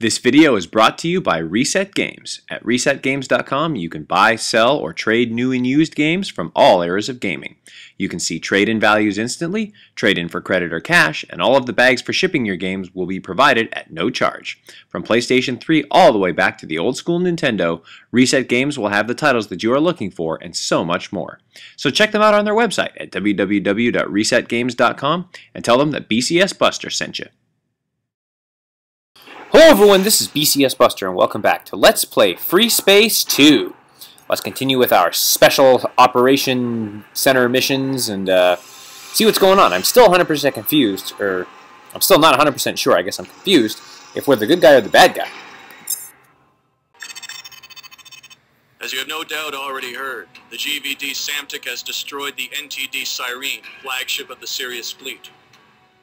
This video is brought to you by Reset Games. At resetgames.com, you can buy, sell, or trade new and used games from all eras of gaming. You can see trade in values instantly, trade in for credit or cash, and all of the bags for shipping your games will be provided at no charge. From PlayStation 3 all the way back to the old school Nintendo, Reset Games will have the titles that you are looking for and so much more. So check them out on their website at www.resetgames.com and tell them that BCS Buster sent you. Hello everyone, this is BCS Buster and welcome back to Let's Play FreeSpace 2. Let's continue with our special operation center missions and uh, see what's going on. I'm still 100% confused, or I'm still not 100% sure, I guess I'm confused, if we're the good guy or the bad guy. As you have no doubt already heard, the GVD Samtic has destroyed the NTD Cyrene, flagship of the Sirius fleet.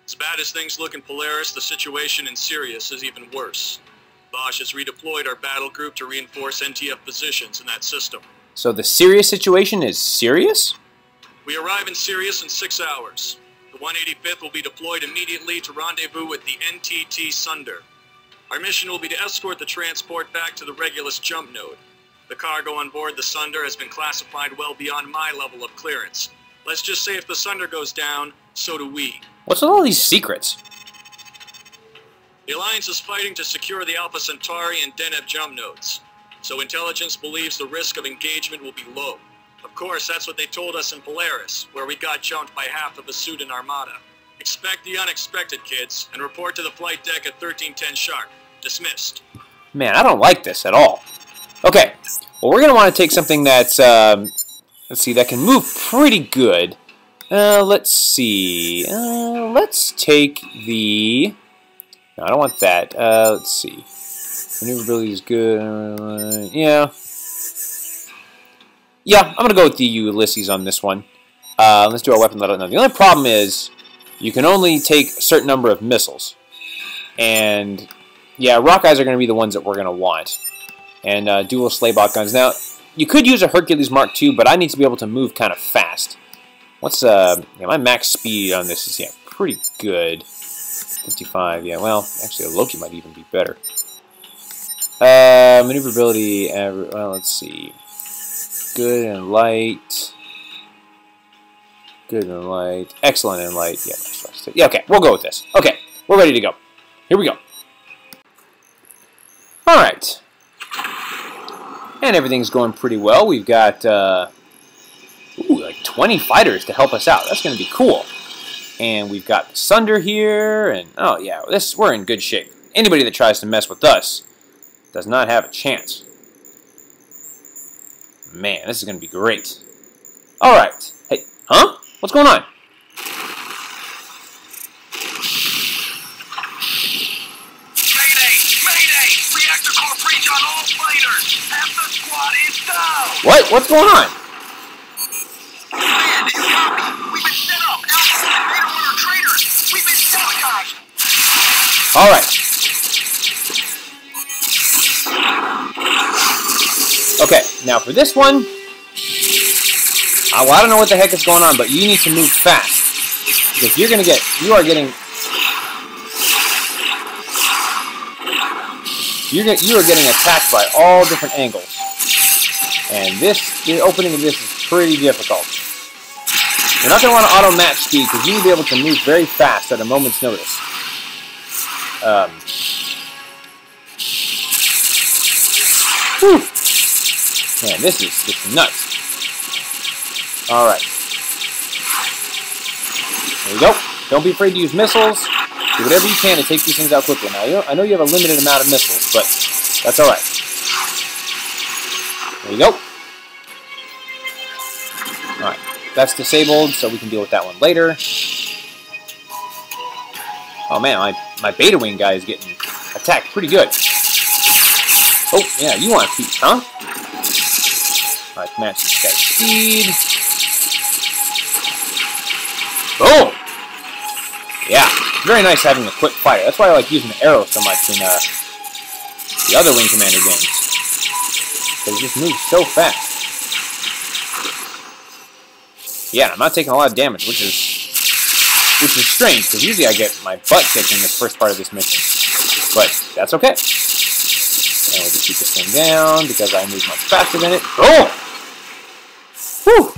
As bad as things look in Polaris, the situation in Sirius is even worse. Bosch has redeployed our battle group to reinforce NTF positions in that system. So the Sirius situation is serious? We arrive in Sirius in six hours. The 185th will be deployed immediately to rendezvous with the NTT Sunder. Our mission will be to escort the transport back to the Regulus jump node. The cargo on board the Sunder has been classified well beyond my level of clearance. Let's just say if the Sunder goes down, so do we. What's with all these secrets? The Alliance is fighting to secure the Alpha Centauri and Deneb jump nodes, so intelligence believes the risk of engagement will be low. Of course, that's what they told us in Polaris, where we got jumped by half of the Vasudan Armada. Expect the unexpected, kids, and report to the flight deck at 1310 sharp. Dismissed. Man, I don't like this at all. Okay, well we're going to want to take something that's, um, let's see, that can move pretty good. Uh, let's see. Uh, let's take the... No, I don't want that. Uh, let's see. Maneuverability is good. Yeah. Yeah, I'm going to go with the Ulysses on this one. Uh, let's do our weapon loadout now. The only problem is you can only take a certain number of missiles. And, yeah, Rockeyes are going to be the ones that we're going to want. And uh, dual Slaybot guns. Now, you could use a Hercules Mark II, but I need to be able to move kind of fast. What's uh yeah, my max speed on this is yeah pretty good. 55, yeah, well, actually a Loki might even be better. Uh maneuverability well let's see. Good and light. Good and light. Excellent and light. Yeah, yeah, okay, we'll go with this. Okay, we're ready to go. Here we go. Alright. And everything's going pretty well. We've got uh 20 fighters to help us out. That's going to be cool. And we've got the Sunder here, and oh yeah, this we're in good shape. Anybody that tries to mess with us does not have a chance. Man, this is going to be great. All right. Hey, huh? What's going on? Mayday! Mayday! Reactor core breach on all fighters! Half the squad is down! What? What's going on? Command, do you copy? We've been set up! Alpha and Beta Order traitors! We've been sabotaged! All right. Okay, now for this one, uh, well, I don't know what the heck is going on, but you need to move fast because you're gonna get, you are getting, you're get, you are getting attacked by all different angles, and this, the opening of this is pretty difficult. You're not gonna want to auto match speed because you need to be able to move very fast at a moment's notice. Um, whew. Man, this is just nuts. Alright. There we go. Don't be afraid to use missiles. Do whatever you can to take these things out quickly. Now, I know you have a limited amount of missiles, but that's alright. There you go. Alright. That's disabled, so we can deal with that one later. Oh man, my, my Beta Wing guy is getting attacked pretty good. Oh, yeah, you want a piece, huh? Alright, match this guy's speed. Boom! Yeah, very nice having a quick fire. That's why I like using the arrow so much in uh, the other Wing Commander games. Because it just moves so fast. Yeah, I'm not taking a lot of damage, which is which is strange, because usually I get my butt kicked in the first part of this mission. But that's okay. And we'll just keep this thing down because I move much faster than it. Oh! Whew!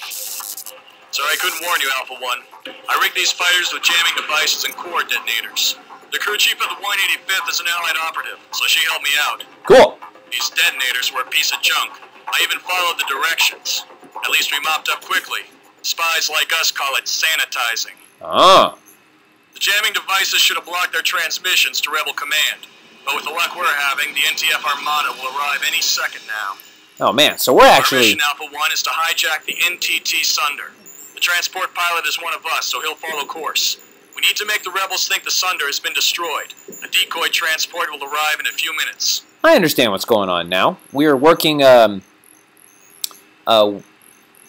Sorry I couldn't warn you, Alpha 1. I rigged these fighters with jamming devices and core detonators. The crew chief of the 185th is an Allied operative, so she helped me out. Cool. These detonators were a piece of junk. I even followed the directions. At least we mopped up quickly. Spies like us call it sanitizing. Ah. The jamming devices should have blocked their transmissions to Rebel Command. But with the luck we're having, the NTF Armada will arrive any second now. Oh man, so we're Our actually mission, Alpha 1, is to hijack the NTT Sunder. The transport pilot is one of us, so he'll follow course. We need to make the rebels think the Sunder has been destroyed. A decoy transport will arrive in a few minutes. I understand what's going on now. We are working um uh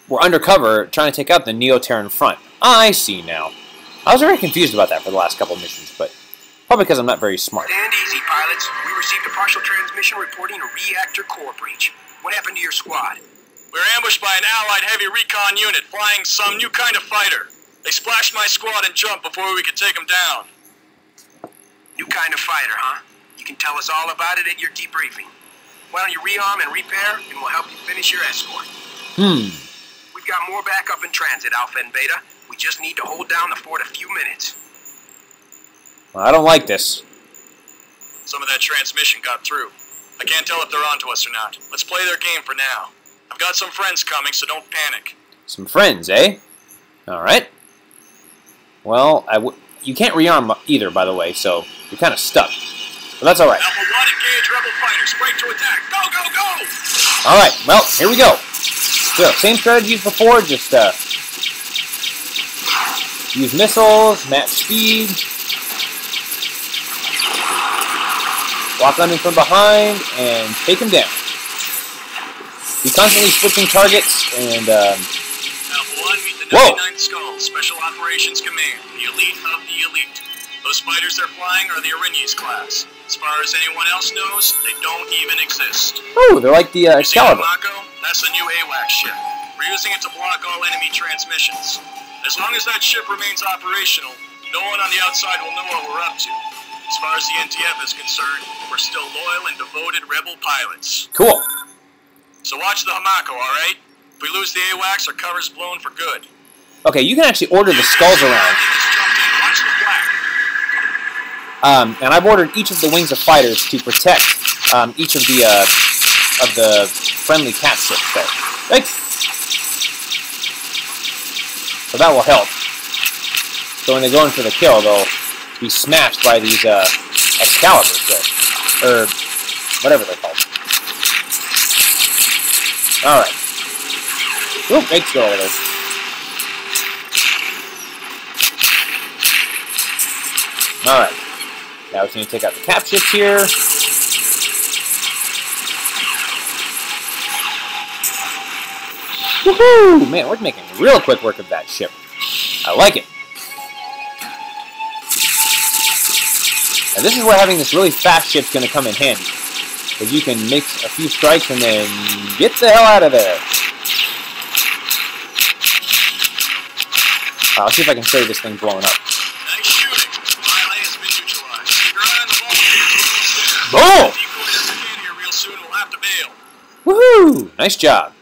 we're undercover trying to take out the Neo-Terran front. I see now. I was very confused about that for the last couple of missions, but probably because I'm not very smart. Stand easy, pilots. We received a partial transmission reporting a reactor core breach. What happened to your squad? We were ambushed by an Allied heavy recon unit flying some new kind of fighter. They splashed my squad and jumped before we could take them down. New kind of fighter, huh? You can tell us all about it at your debriefing. Why don't you rearm and repair, and we'll help you finish your escort. Hmm. We've got more backup in transit, Alpha and Beta. We just need to hold down the fort a few minutes. Well, I don't like this. Some of that transmission got through. I can't tell if they're onto us or not. Let's play their game for now. I've got some friends coming, so don't panic. Some friends, eh? All right. Well, I w- you can't rearm either, by the way, so you're kind of stuck. But that's all right. Alpha 1, engage rebel fighters. Break to attack. Go, go, go! All right. Well, here we go. So, same strategy as before, just uh, use missiles, match speed, walk on him from behind, and take him down. Be constantly switching targets, and um, Alpha 1, meet the Whoa. 99th Skull, Special Operations Command, the elite of the elite. Those fighters they're flying are the Erinyes class. As far as anyone else knows, they don't even exist. oh, they're like the uh, Excalibur. Mako? That's the new AWACS ship. We're using it to block all enemy transmissions. As long as that ship remains operational, no one on the outside will know what we're up to. As far as the NTF is concerned, we're still loyal and devoted rebel pilots. Cool. So watch the Hamako, alright? If we lose the AWACS, our cover's blown for good. Okay, you can actually order the skulls around. Just jumped in. Watch the flag. Um, and I've ordered each of the wings of fighters to protect um, each of the uh, of the friendly cat ships there. Thanks. So that will help. So when they go in for the kill, they'll be smashed by these uh, Excaliburs there, or whatever they're called. All right. Oop, Drake's go over there. All right. Now we're going to take out the cap ships here. Woohoo! Man, we're making real quick work of that ship. I like it. And this is where having this really fast ship's going to come in handy. Because you can make a few strikes and then get the hell out of there. I'll see if I can save this thing blowing up. Woohoo! Nice job.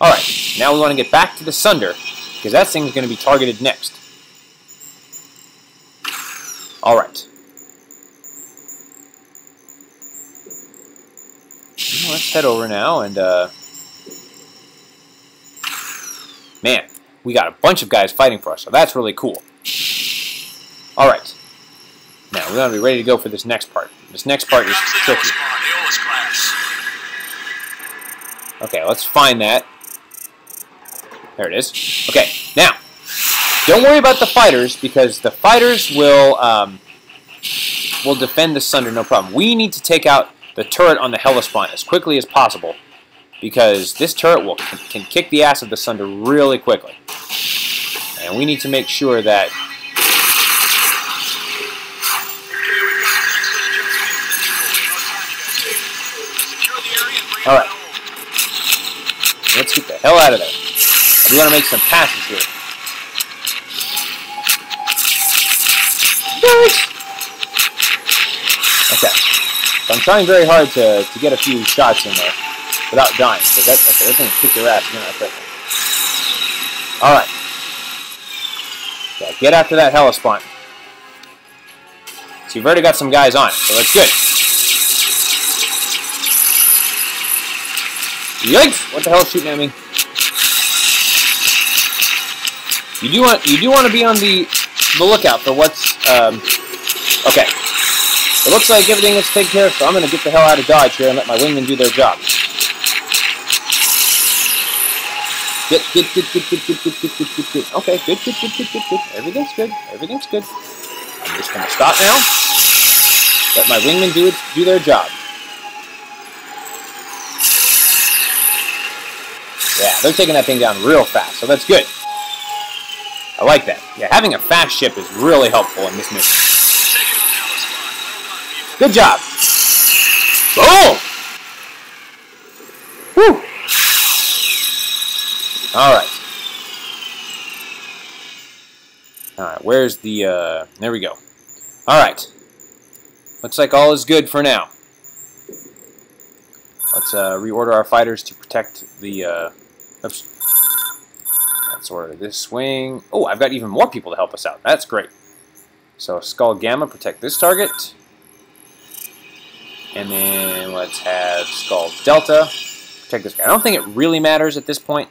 Alright, now we want to get back to the Sunder, because that thing's going to be targeted next. Alright. Well, Let's head over now and, uh... Man, we got a bunch of guys fighting for us, so that's really cool. Alright. Now, we're going to be ready to go for this next part. This next part is tricky. Okay, let's find that. There it is. Okay, now, don't worry about the fighters because the fighters will um, will defend the Sunder, no problem. We need to take out the turret on the Hellespont as quickly as possible because this turret will can, can kick the ass of the Sunder really quickly, and we need to make sure that Secure the area and bring All it right. home. Let's get the hell out of there. We want to make some passes here. Nice. Okay. So I'm trying very hard to, to get a few shots in there without dying, because that, okay, that thing will kick your ass. You know, that's right. Yeah, get after that Hellespawn. So you've already got some guys on so that's good. Yikes! What the hell is shooting at me? You do want you do want to be on the the lookout for what's um, okay. It looks like everything is taken care of, so I'm going to get the hell out of Dodge here and let my wingmen do their job. Good, good, good, good, good, good, good, good, good, good. Okay, good, good, good, good, good, good. Everything's good. Everything's good. I'm just to stop now. Let my wingmen do it, do their job. Yeah, they're taking that thing down real fast, so that's good. I like that. Yeah, having a fast ship is really helpful in this mission. Good job. Boom! Woo! Alright. Alright, where's the, uh, there we go. Alright. Looks like all is good for now. Let's, uh, reorder our fighters to protect the, uh, oops. Let's order this swing. Oh, I've got even more people to help us out. That's great. So, Skull Gamma, protect this target. And then let's have Skull Delta. Protect this guy. I don't think it really matters at this point.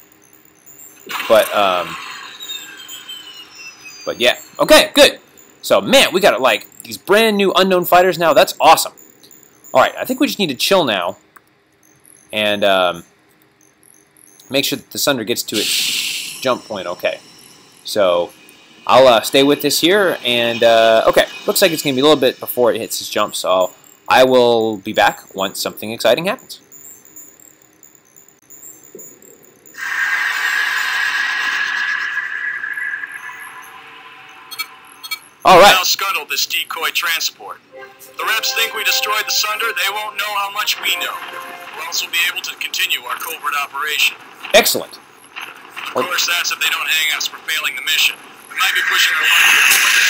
But, um... But yeah. Okay, good. So, man, we got, like, these brand new unknown fighters now. That's awesome. Alright, I think we just need to chill now. And, um... Make sure that the Sunder gets to its jump point okay. So, I'll uh, stay with this here. And, uh, okay. Looks like it's going to be a little bit before it hits its jump, so I will be back once something exciting happens. All right. Now scuttle this decoy transport. The reps think we destroyed the Sunder. They won't know how much we know. We'll also be able to continue our covert operation. Excellent. Of course, that's if they don't hang us for failing the mission. We might be pushing our luck here, but what the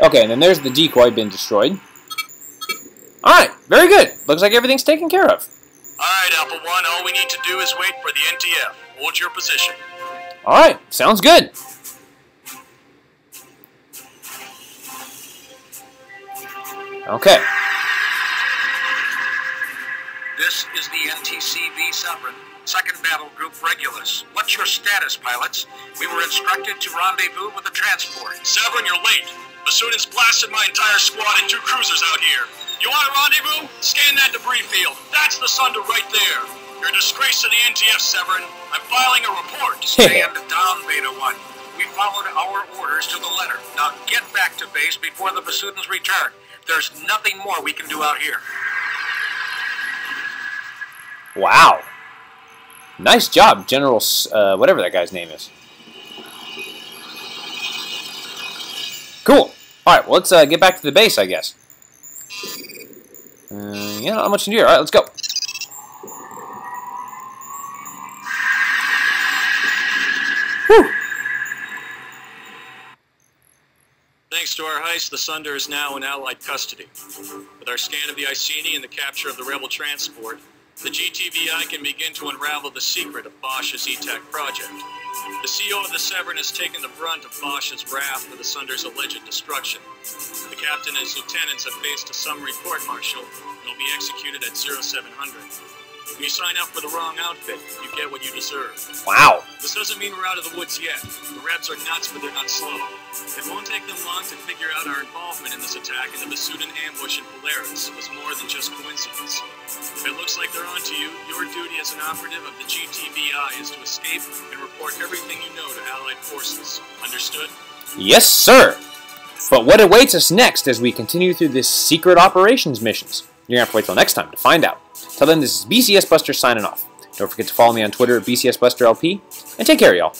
hell? Okay, and then there's the decoy been destroyed. Alright, very good. Looks like everything's taken care of. Alright, Alpha 1, all we need to do is wait for the NTF. Hold your position. Alright, sounds good. Okay. This is the NTCV Severin, 2nd Battle Group Regulus. What's your status, pilots? We were instructed to rendezvous with the transport. Severin, you're late. Vasudan's blasted my entire squad and two cruisers out here. You want a rendezvous? Scan that debris field. That's the Sunder right there. You're a disgrace to the NTF, Severin. I'm filing a report. Stand down, Beta 1. We followed our orders to the letter. Now get back to base before the Vasudans return. There's nothing more we can do out here. Wow. Nice job, General, uh, whatever that guy's name is. Cool. Alright, well, let's uh, get back to the base, I guess. Uh, yeah, not much to do. Alright, let's go. Whew. Thanks to our heist, the Sunder is now in Allied custody. With our scan of the Iceni and the capture of the rebel transport, the GTVI can begin to unravel the secret of Bosch's ETAK project. The CO of the Severn has taken the brunt of Bosch's wrath for the Sunder's alleged destruction. The captain and his lieutenants have faced a summary court-martial and will be executed at 0700. When you sign up for the wrong outfit, you get what you deserve. Wow. This doesn't mean we're out of the woods yet. The Rebs are nuts, but they're not slow. Long to figure out our involvement in this attack, and the Vasudan ambush in Polaris was more than just coincidence. If it looks like they're onto you, your duty as an operative of the GTVI is to escape and report everything you know to Allied forces. Understood? Yes, sir. But what awaits us next as we continue through this secret operations missions? You're going to have to wait till next time to find out. Till then, this is BCS Buster signing off. Don't forget to follow me on Twitter at BCS Buster LP, and take care, y'all.